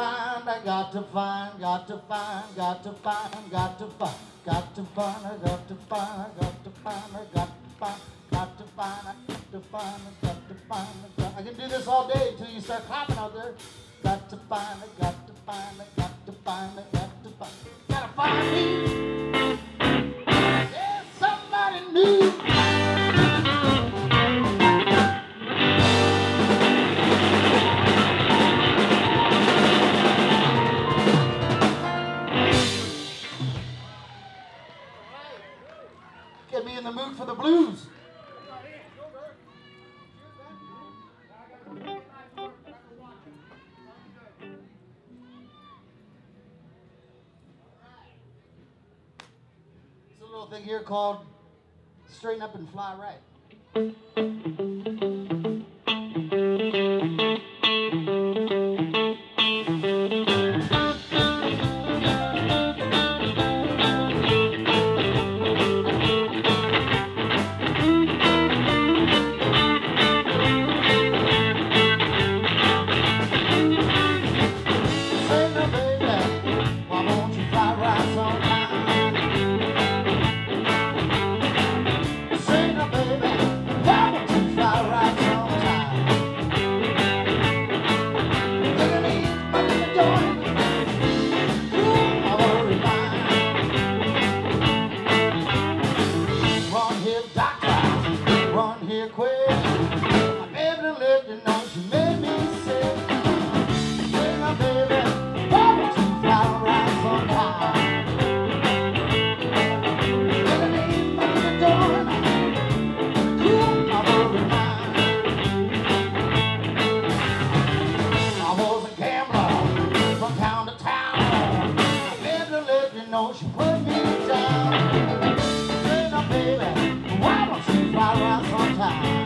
to find, got to find, got to find, got to find, I got to find, I got to find, I got to find, got to find, I got to find, I got to find, I got I can do this all day until you start clapping out there. Got to find, I got to find, I got to find, I got to find, gotta find me. Little thing here called Straighten Up and Fly Right. Know, she I I. I put me down. Say now, baby, around